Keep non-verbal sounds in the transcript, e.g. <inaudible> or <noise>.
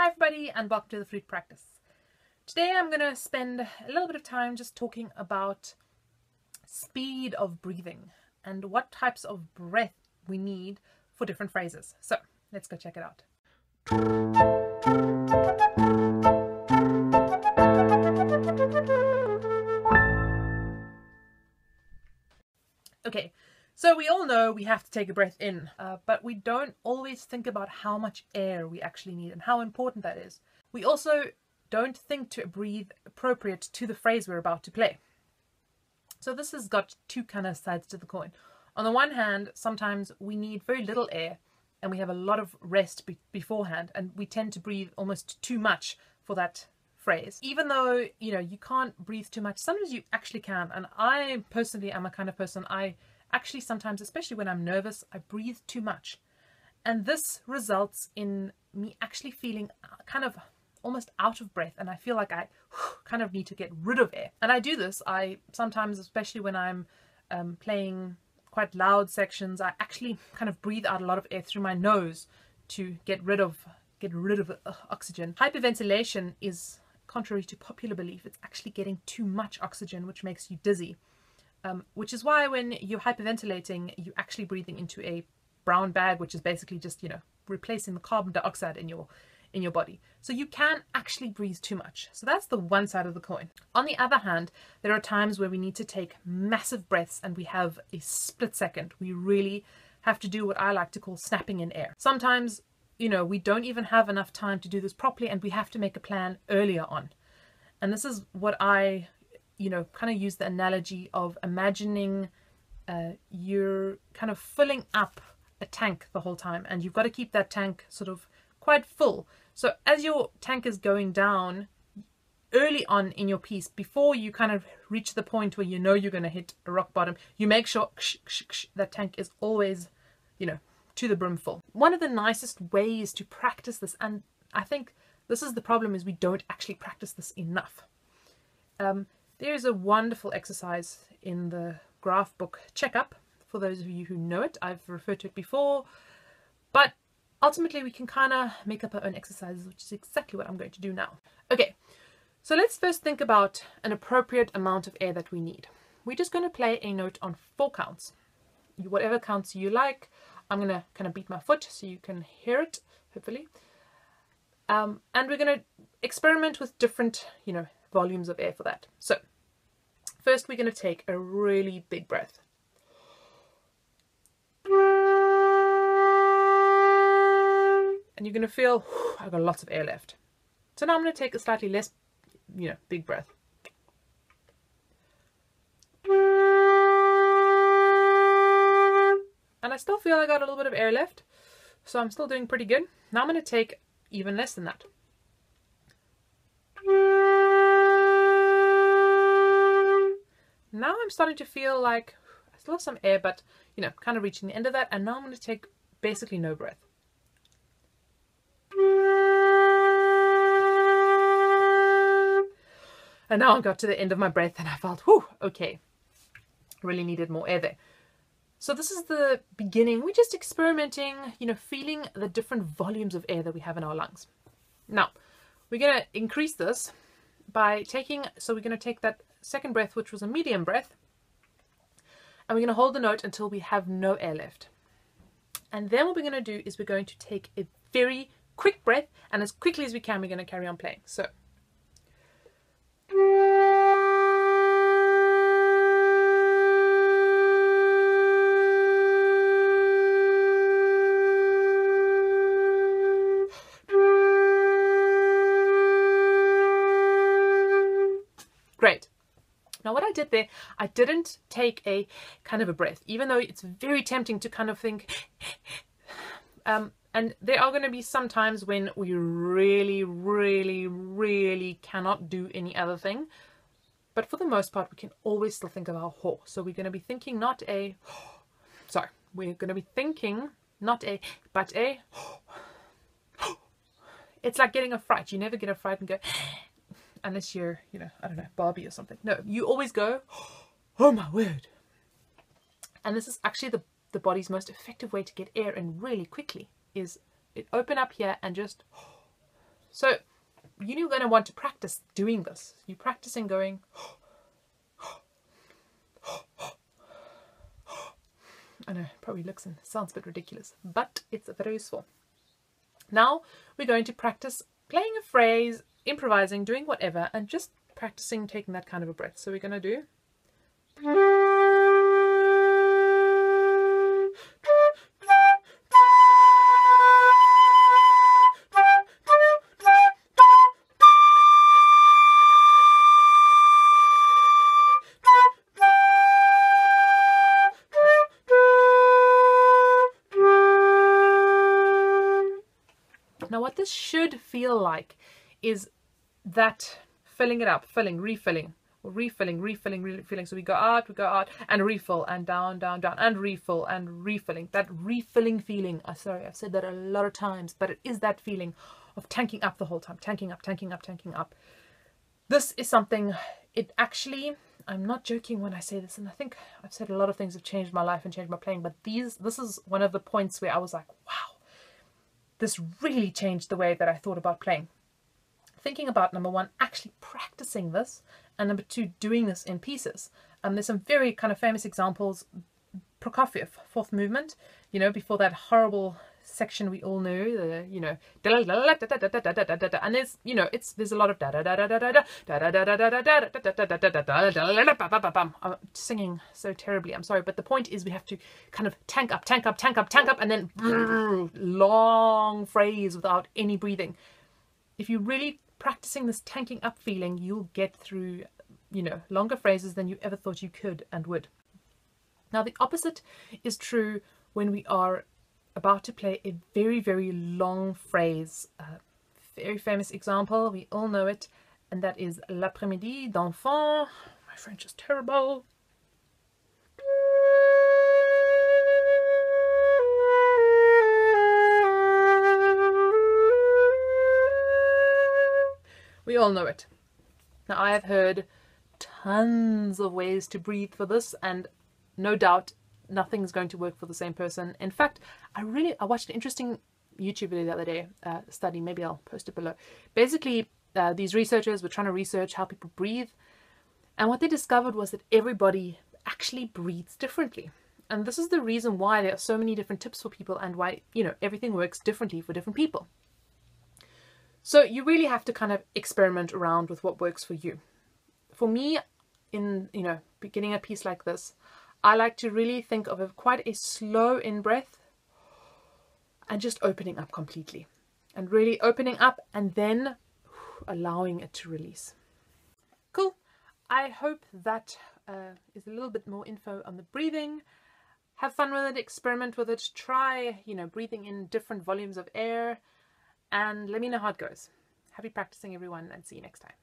Hi everybody and welcome to the flute practice. Today I'm going to spend a little bit of time just talking about speed of breathing and what types of breath we need for different phrases. So let's go check it out. We have to take a breath in, uh, but we don't always think about how much air we actually need and how important that is. We also don't think to breathe appropriate to the phrase we're about to play. So this has got two kind of sides to the coin. On the one hand, sometimes we need very little air and we have a lot of rest be beforehand and we tend to breathe almost too much for that phrase. Even though, you know, you can't breathe too much, sometimes you actually can. And I personally am a kind of person, I actually sometimes, especially when I'm nervous, I breathe too much. And this results in me actually feeling uh, kind of almost out of breath and I feel like I kind of need to get rid of air. And I do this, I sometimes, especially when I'm um, playing quite loud sections, I actually kind of breathe out a lot of air through my nose to get rid of get rid of uh, oxygen. Hyperventilation is contrary to popular belief, it's actually getting too much oxygen, which makes you dizzy. Um, which is why when you're hyperventilating, you're actually breathing into a brown bag, which is basically just, you know, replacing the carbon dioxide in your in your body. So you can actually breathe too much. So that's the one side of the coin. On the other hand, there are times where we need to take massive breaths and we have a split second. We really have to do what I like to call snapping in air. Sometimes, you know, we don't even have enough time to do this properly and we have to make a plan earlier on. And this is what I you know, kind of use the analogy of imagining uh, you're kind of filling up a tank the whole time and you've got to keep that tank sort of quite full. So as your tank is going down early on in your piece, before you kind of reach the point where you know you're going to hit a rock bottom, you make sure that tank is always, you know, to the brim full. One of the nicest ways to practice this, and I think this is the problem, is we don't actually practice this enough. Um, there's a wonderful exercise in the Graf book Checkup. For those of you who know it, I've referred to it before. But ultimately, we can kind of make up our own exercises, which is exactly what I'm going to do now. Okay, so let's first think about an appropriate amount of air that we need. We're just going to play a note on four counts. Whatever counts you like. I'm going to kind of beat my foot so you can hear it, hopefully. Um, and we're going to experiment with different, you know, volumes of air for that. So first we're going to take a really big breath. And you're going to feel, I've got lots of air left. So now I'm going to take a slightly less, you know, big breath. And I still feel I got a little bit of air left. So I'm still doing pretty good. Now I'm going to take even less than that. Now I'm starting to feel like I still have some air, but you know, kind of reaching the end of that. And now I'm going to take basically no breath. And now I got to the end of my breath and I felt, whew, okay, really needed more air there. So this is the beginning. We're just experimenting, you know, feeling the different volumes of air that we have in our lungs. Now, we're going to increase this by taking, so we're going to take that second breath, which was a medium breath, and we're going to hold the note until we have no air left. And then what we're going to do is we're going to take a very quick breath, and as quickly as we can, we're going to carry on playing. So. Did there, I didn't take a kind of a breath, even though it's very tempting to kind of think, um, and there are going to be some times when we really, really, really cannot do any other thing. But for the most part, we can always still think of our ho. So we're going to be thinking not a, sorry, we're going to be thinking not a, but a, it's like getting a fright. You never get a fright and go, unless you're, you know, I don't know, Barbie or something. No, you always go, <gasps> oh my word. And this is actually the, the body's most effective way to get air in really quickly is it open up here and just <gasps> So you're going to want to practice doing this. You practice practicing going. <gasps> I know, it probably looks and sounds a bit ridiculous, but it's very useful. Now we're going to practice playing a phrase, improvising, doing whatever, and just practicing taking that kind of a breath. So we're going to do. Now what this should feel like is that filling it up, filling, refilling, refilling, refilling, refilling. So we go out, we go out, and refill, and down, down, down, and refill, and refilling. That refilling feeling. Uh, sorry, I've said that a lot of times, but it is that feeling of tanking up the whole time, tanking up, tanking up, tanking up. This is something. It actually. I'm not joking when I say this, and I think I've said a lot of things have changed my life and changed my playing, but these, this is one of the points where I was like, wow, this really changed the way that I thought about playing. Thinking about number one, actually practicing this, and number two, doing this in pieces. Um, there's some very kind of famous examples. Prokofiev, fourth movement, you know, before that horrible section we all know, the you know, and there's you know, it's there's a lot of da da da da da da da da da da da da da I'm singing so terribly. I'm sorry, but the point is we have to kind of tank up, tank up, tank up, tank up, and then long phrase without any breathing. If you're really practicing this tanking up feeling, you'll get through, you know, longer phrases than you ever thought you could and would. Now the opposite is true when we are about to play a very, very long phrase. A very famous example, we all know it, and that is L'après-midi d'un faune. My French is terrible. We all know it. Now I have heard tons of ways to breathe for this and no doubt nothing's going to work for the same person. In fact, I really I watched an interesting YouTube video the other day, uh, study. Maybe I'll post it below. Basically, uh, these researchers were trying to research how people breathe, and what they discovered was that everybody actually breathes differently. And this is the reason why there are so many different tips for people and why, you know, everything works differently for different people. So you really have to kind of experiment around with what works for you. For me, in, you know, beginning a piece like this, I like to really think of a, quite a slow in breath and just opening up completely and really opening up and then allowing it to release. Cool. I hope that uh, is a little bit more info on the breathing. Have fun with it, experiment with it, try, you know, breathing in different volumes of air and let me know how it goes. Happy practicing everyone and see you next time.